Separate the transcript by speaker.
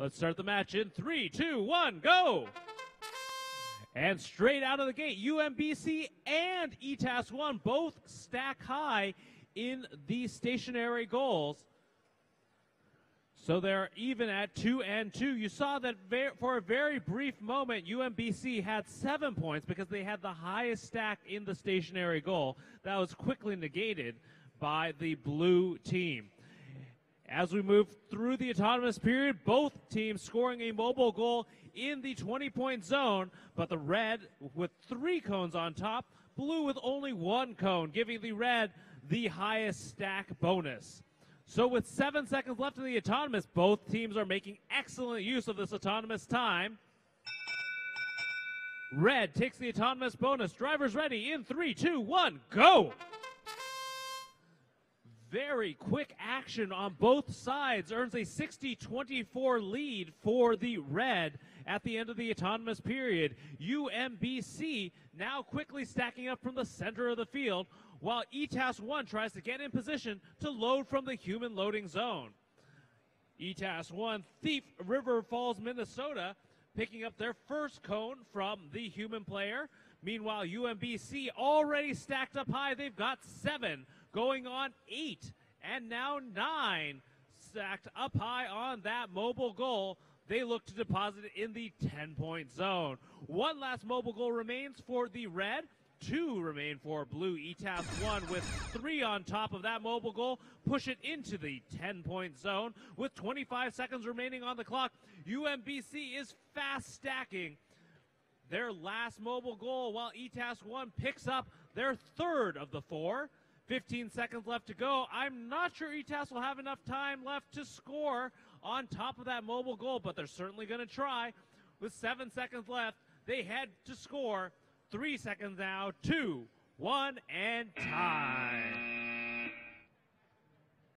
Speaker 1: Let's start the match in three, two, one, go! And straight out of the gate, UMBC and ETAS 1 both stack high in the stationary goals. So they're even at two and two. You saw that for a very brief moment, UMBC had seven points because they had the highest stack in the stationary goal. That was quickly negated by the blue team. As we move through the autonomous period, both teams scoring a mobile goal in the 20 point zone, but the red with three cones on top, blue with only one cone, giving the red the highest stack bonus. So with seven seconds left in the autonomous, both teams are making excellent use of this autonomous time. Red takes the autonomous bonus. Drivers ready in three, two, one, go! Very quick action on both sides earns a 60 24 lead for the red at the end of the autonomous period. UMBC now quickly stacking up from the center of the field while ETAS 1 tries to get in position to load from the human loading zone. ETAS 1 Thief River Falls, Minnesota picking up their first cone from the human player. Meanwhile, UMBC already stacked up high. They've got seven, going on eight, and now nine stacked up high on that mobile goal. They look to deposit it in the 10 point zone. One last mobile goal remains for the red. Two remain for blue. ETAS 1 with three on top of that mobile goal. Push it into the 10 point zone with 25 seconds remaining on the clock. UMBC is fast stacking their last mobile goal while ETAS 1 picks up their third of the four. 15 seconds left to go. I'm not sure ETAS will have enough time left to score on top of that mobile goal, but they're certainly going to try. With seven seconds left, they head to score. Three seconds now, two, one, and time.